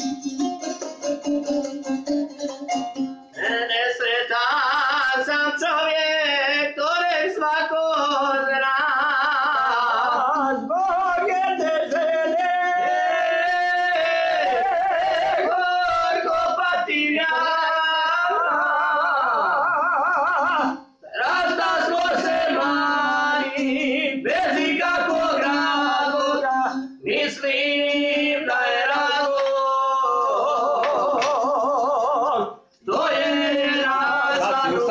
And it's ese danza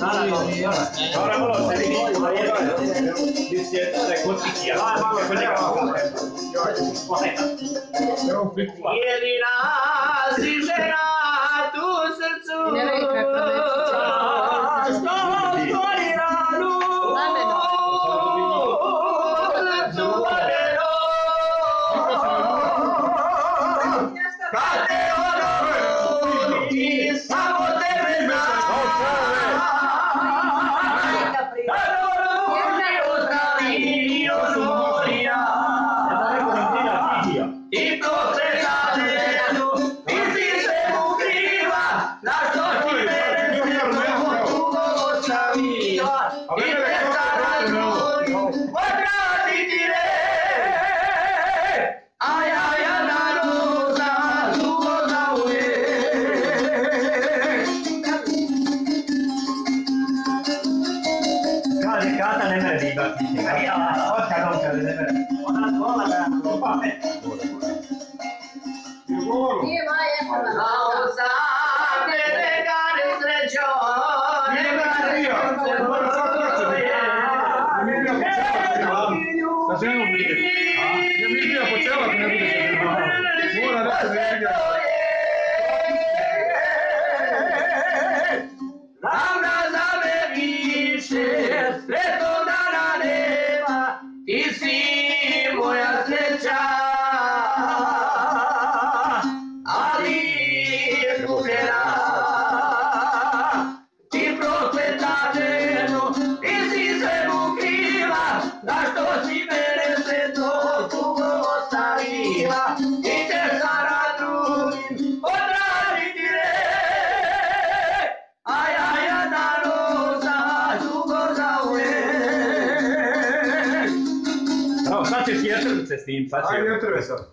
Ah, no, sì, vabbè. Ora però se li voglio, ma io eh, di schiacciare così via. Vai, vai, quelli che ho fatto. Ieri la si sera tu sei su. Cioè, Sto fuori la luce. Lord. Here I am. 真牛逼！fácil, sí, fácil.